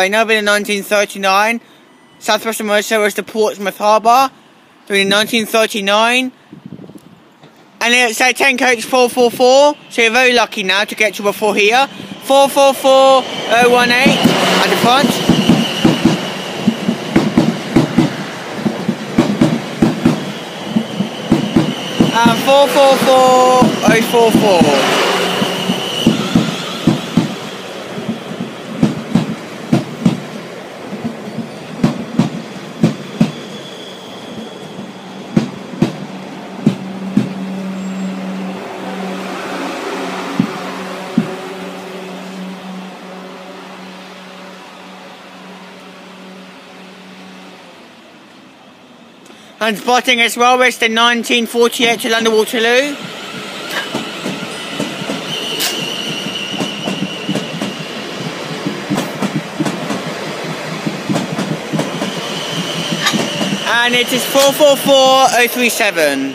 In 1939, Southwestern Mercer was the Portsmouth Harbour during 1939. And it's a 10 coach 444, so you're very lucky now to get to before here. 444018 at the front. Uh, and 444044. And spotting as well is the 1948 to London Waterloo. And it is 444037.